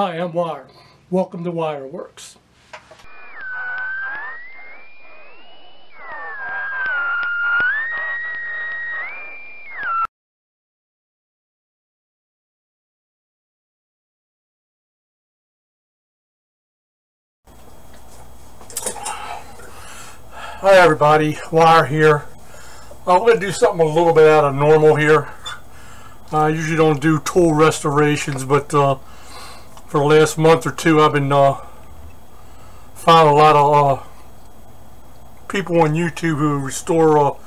Hi, I'm Wire. Welcome to Wireworks. Hi everybody, Wire here. I'm going to do something a little bit out of normal here. I usually don't do tool restorations, but uh, for the last month or two I've been uh, found a lot of uh, people on YouTube who restore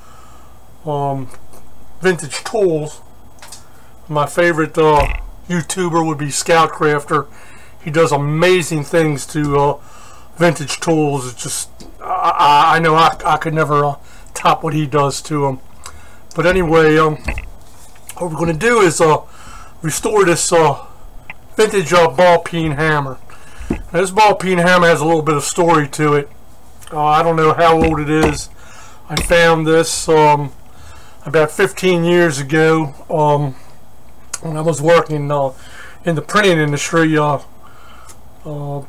uh, um, vintage tools. My favorite uh, YouTuber would be Scout Crafter. He does amazing things to uh, vintage tools. It's just I, I know I, I could never uh, top what he does to them. But anyway, um, what we're going to do is restore this vintage uh, ball peen hammer. Now, this ball peen hammer has a little bit of story to it. Uh, I don't know how old it is. I found this um, about 15 years ago um, when I was working uh, in the printing industry. Uh, uh,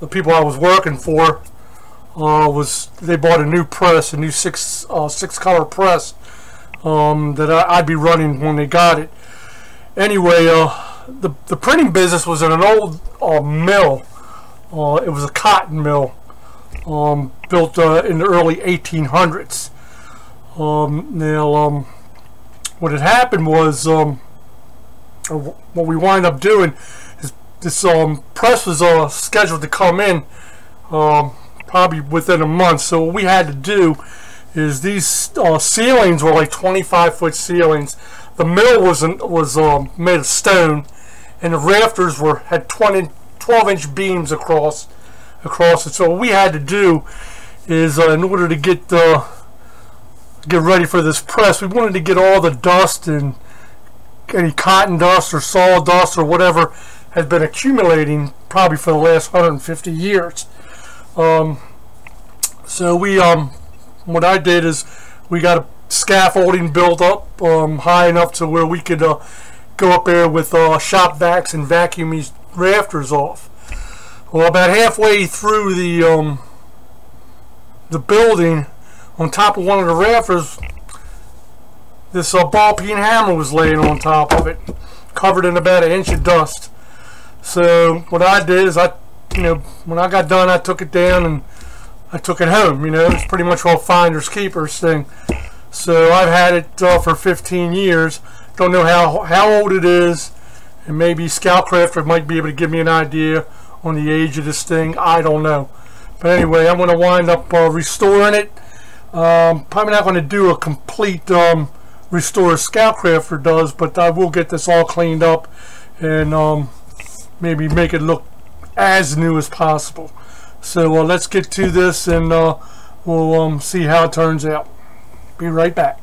the people I was working for uh, was they bought a new press, a new six six color press um, that I, would be running when they got it. Anyway, the the printing business was in an old uh, mill. Uh, it was a cotton mill um, built uh, in the early 1800s. Um, now, um, what had happened was, um, what we wind up doing is this um, press was scheduled to come in probably within a month. So what we had to do is these uh, ceilings were like 25 foot ceilings. The mill was was um, made of stone, and the rafters were had 20, 12 inch beams across across it. So what we had to do is uh, in order to get uh, get ready for this press, we wanted to get all the dust and any cotton dust or sawdust or whatever had been accumulating probably for the last 150 years. Um, so we, um, what I did is we got a scaffolding built up um, high enough to where we could uh, go up there with uh, shop vacs and vacuum these rafters off. Well, about halfway through the um, the building, on top of one of the rafters, this uh, ball peen hammer was laying on top of it, covered in about an inch of dust. So what I did is I you know, when I got done, I took it down and I took it home. You know, it's pretty much all finders keepers thing. So I've had it uh, for 15 years. Don't know how how old it is, and maybe Scoutcrafter might be able to give me an idea on the age of this thing. I don't know. But anyway, I'm going to wind up uh, restoring it. Um, probably not going to do a complete um, restore Scoutcrafter does, but I will get this all cleaned up and um, maybe make it look as new as possible. So uh, let's get to this and uh, we'll um, see how it turns out. Be right back.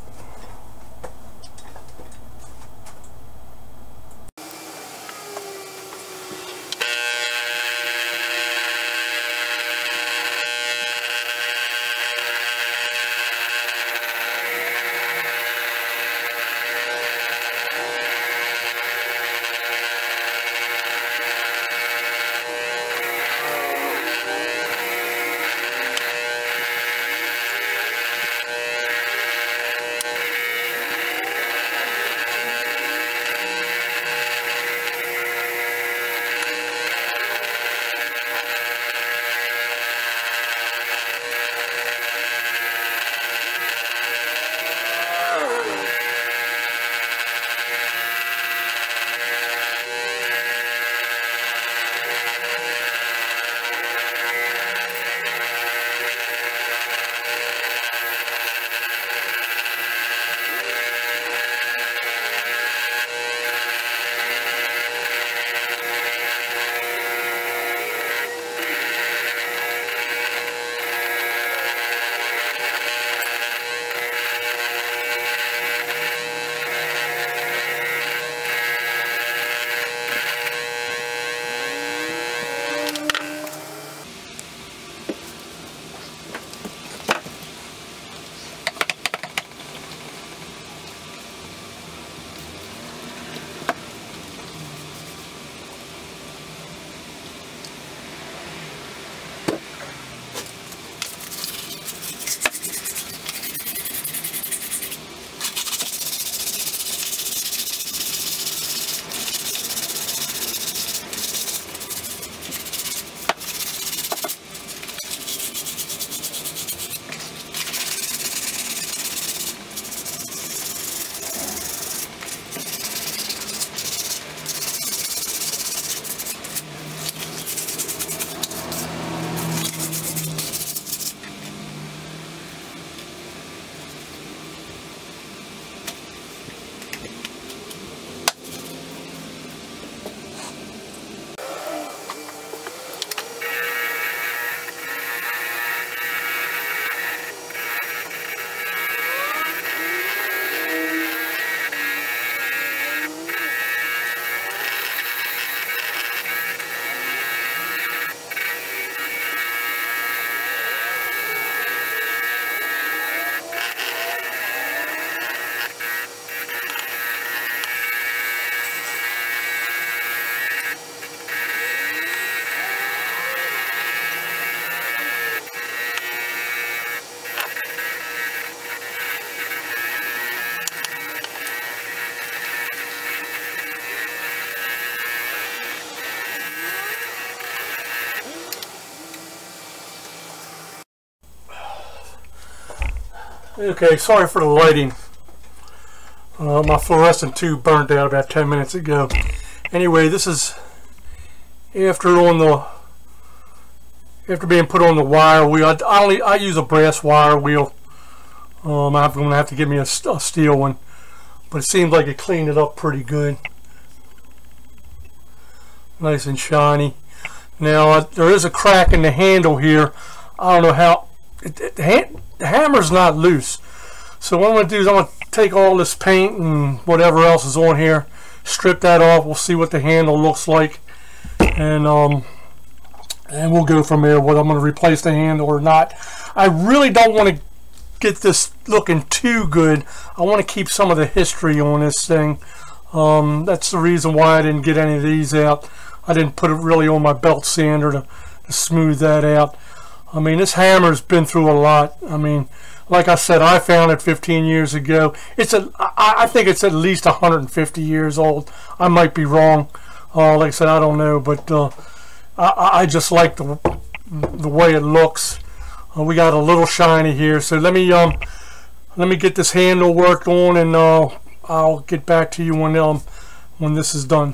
Okay, sorry for the lighting. Uh, my fluorescent tube burned out about 10 minutes ago. Anyway, this is after on the after being put on the wire wheel. I, I only I use a brass wire wheel. Um, I'm going to have to give me a, a steel one, but it seems like it cleaned it up pretty good. Nice and shiny. Now uh, there is a crack in the handle here. I don't know how. The, the hammer's not loose. So what I'm going to do is I'm going to take all this paint and whatever else is on here, strip that off. We'll see what the handle looks like, and um, and we'll go from there. Whether I'm going to replace the handle or not. I really don't want to get this looking too good. I want to keep some of the history on this thing. Um, that's the reason why I didn't get any of these out. I didn't put it really on my belt sander to, to smooth that out. I mean, this hammer's been through a lot. I mean, like I said, I found it 15 years ago. It's a, I, I think it's at least 150 years old. I might be wrong. Uh, like I said, I don't know, but uh, I, I just like the the way it looks. Uh, we got a little shiny here, so let me um let me get this handle worked on, and uh, I'll get back to you when um when this is done.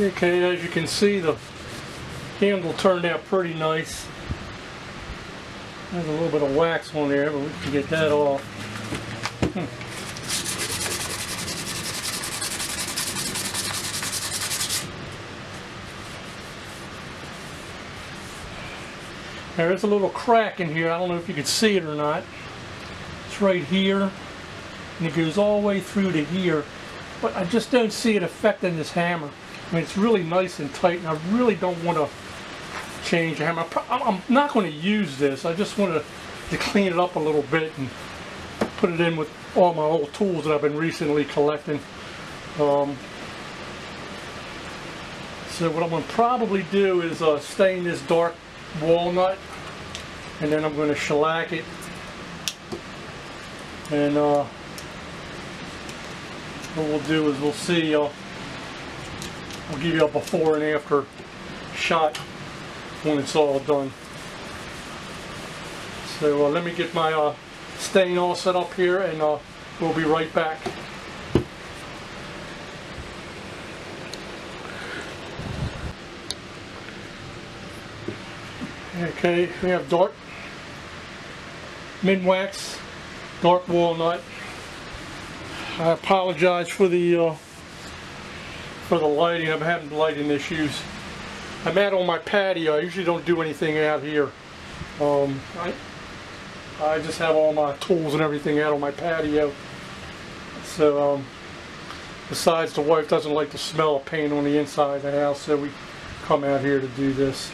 Okay, as you can see, the Handle turned out pretty nice. There's a little bit of wax on there, but we can get that off. Hmm. There is a little crack in here. I don't know if you can see it or not. It's right here. And it goes all the way through to here. But I just don't see it affecting this hammer. I mean, it's really nice and tight, and I really don't want to change the hammer. I'm not going to use this. I just want to, clean it up a little bit and put it in with all my old tools that I've been recently collecting. Um, so what I'm going to probably do is uh, stain this dark walnut and then I'm going to shellac it and uh, what we'll do is we'll see uh, I'll give you a before and after shot when it's all done so uh, let me get my uh, stain all set up here and uh, we'll be right back Okay, we have dark Minwax, dark walnut. I apologize for the uh, for the lighting. I'm having lighting issues. I'm out on my patio. I usually don't do anything out here. Um, I I just have all my tools and everything out on my patio. So um, besides, the wife doesn't like the smell of paint on the inside of the house, so we come out here to do this.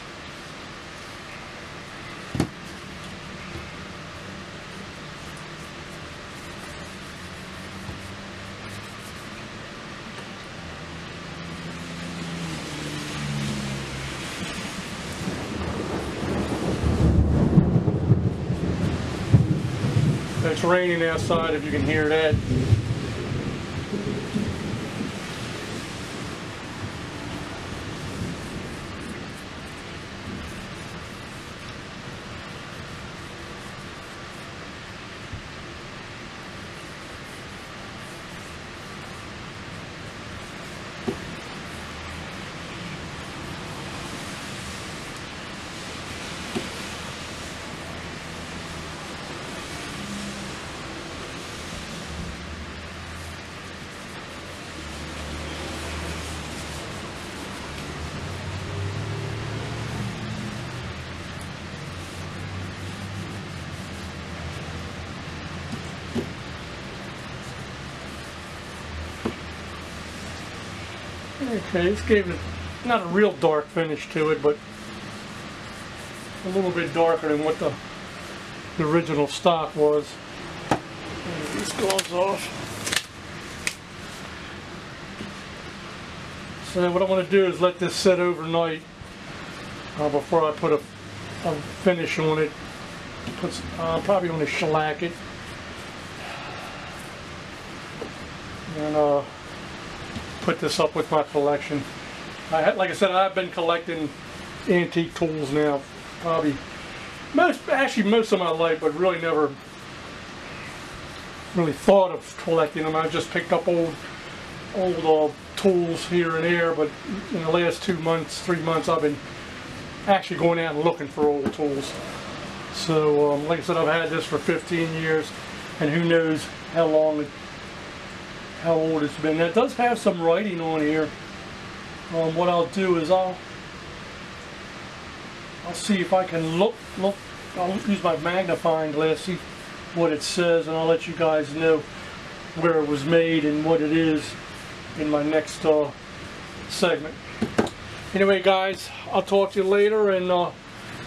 It's raining outside if you can hear that. Okay, this gave it not a real dark finish to it, but a little bit darker than what the, the original stock was. This goes off. So what I'm going to do is let this sit overnight uh, before I put a, a, finish on it. Put, uh, probably going to shellac it. And uh, put this up with my collection. I had, like I said, I've been collecting antique tools now, probably most, actually most of my life, but really never really thought of collecting them. I just picked up old, old uh, tools here and there, but in the last two months, three months, I've been actually going out and looking for old tools. So, um, like I said, I've had this for 15 years, and who knows how long it how old it's been. It does have some writing on here. Um, what I'll do is I'll I'll see if I can look look. I'll use my magnifying glass, see what it says, and I'll let you guys know where it was made and what it is in my next uh, segment. Anyway, guys, I'll talk to you later, and uh,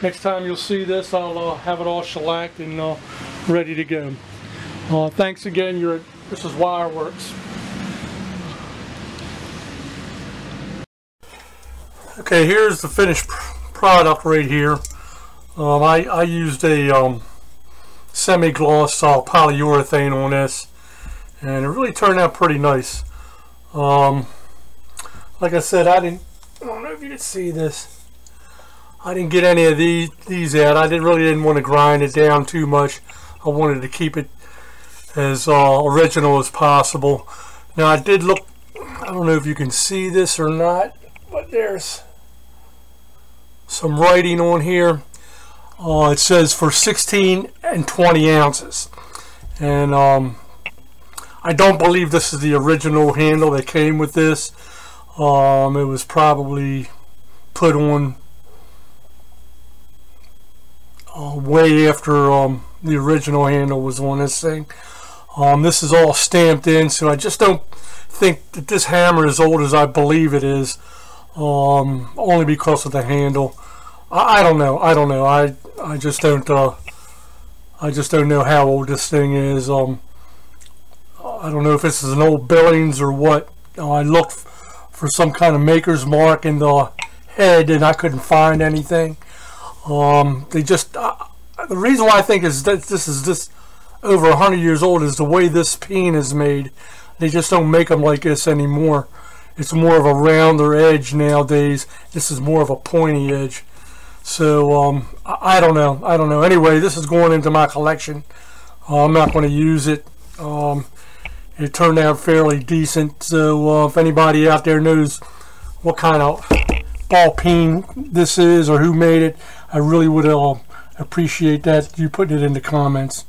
next time you'll see this, I'll uh, have it all shellacked and uh, ready to go. Uh, thanks again. You're, this is Wireworks. Okay, here's the finished product right here. Um, I, I used a um, semi-gloss uh, polyurethane on this and it really turned out pretty nice. Um, like I said, I didn't, I don't know if you can see this. I didn't get any of these, these out. I didn't really didn't want to grind it down too much. I wanted to keep it as uh, original as possible. Now I did look, I don't know if you can see this or not, but there's some writing on here. Uh, it says for 16 and 20 ounces. And um, I don't believe this is the original handle that came with this. Um, it was probably put on uh, way after um, the original handle was on this thing. Um, this is all stamped in, so I just don't think that this hammer is old as I believe it is, um, only because of the handle. I, I, don't know. I don't know. I I just don't. Uh, I just don't know how old this thing is. Um, I don't know if this is an old Billings or what. I looked for some kind of maker's mark in the head and I couldn't find anything. Um, they just uh, the reason why I think is that this is just over 100 years old is the way this peen is made. They just don't make them like this anymore. It's more of a rounder edge nowadays. This is more of a pointy edge. So, um, I, I, don't know. I don't know. Anyway, this is going into my collection. Uh, I'm not going to use it. Um, it turned out fairly decent. So, uh, if anybody out there knows what kind of ball peen this is or who made it, I really would uh, appreciate that. You putting it in the comments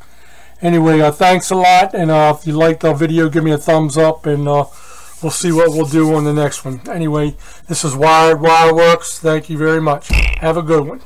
anyway, uh, thanks a lot. And uh, if you liked the video, give me a thumbs up. And uh, we'll see what we'll do on the next one. Anyway, this is Wired Wireworks. Thank you very much. Have a good one.